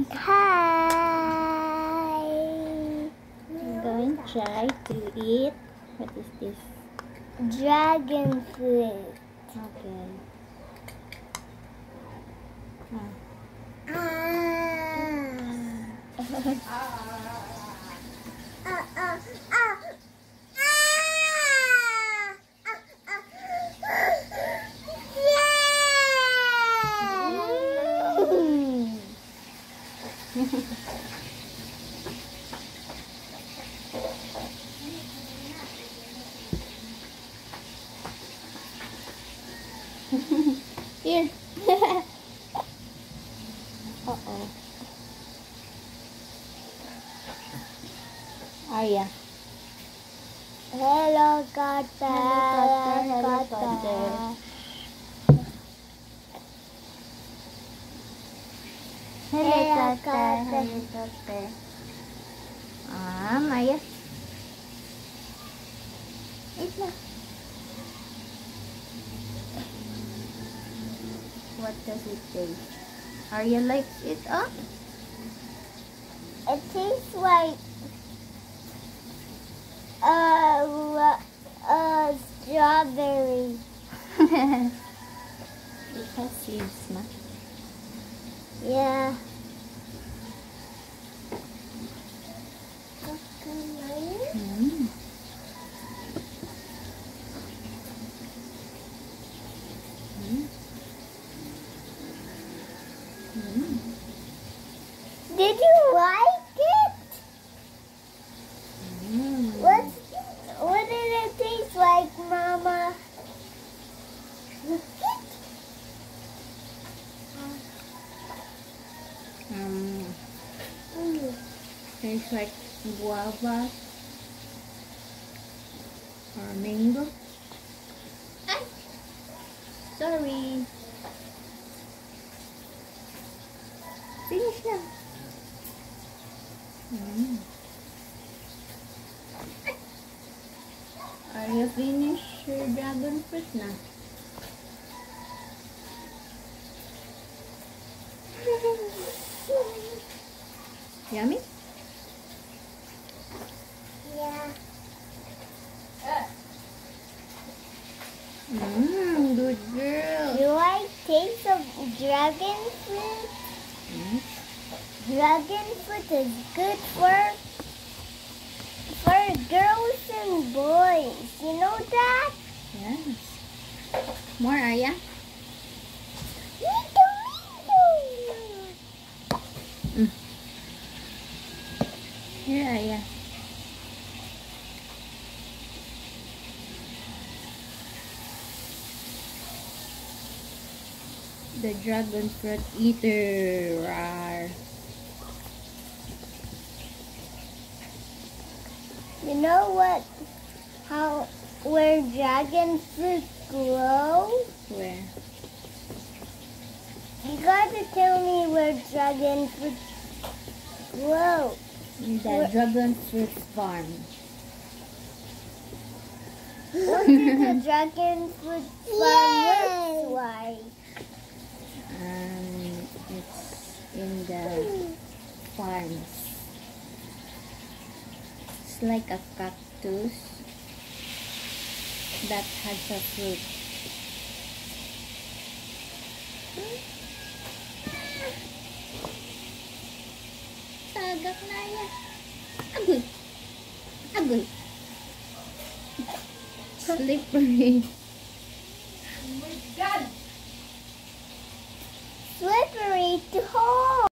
Hi. Hi. I'm going to try to eat. What is this? Dragon fruit. Okay. Ah. Ah. Ah, ah, ah. Here. Uh-oh. Arya. Hello, Kata. Hello, Kata. Hello, Hello, Tata. Tata. Hello, Tata. Ah, Maya. Eat na. What does it taste? Arya likes it, oh? It tastes like uh, uh, strawberry. it has seeds, na? Yeah. Mm. Mm. Mm. Did you like it? Mm. What what did it taste like, Mama? Um, Mm. tastes like guava or mango. Ay! Sorry. Finish na. Mm. Are you finished your dragon fruit na? Yummy? Yeah. Mmm, good girl. Do I taste of dragon fruit? Mm. Dragon fruit is good for for girls and boys. You know that? Yes. More, Arya? Mito. Mm. Here, Arya. The dragon fruit eater. Rawr. You know what? How where dragon fruit grow? Where? You gotta tell me where dragon fruit grow. In the Where- dragon fruit farm. What does the dragon fruit farm look like? Um, it's in the farms. It's like a cactus that has a fruit. Tagak na yan. Agoy. Agoy. Slippery. Slippery to hold.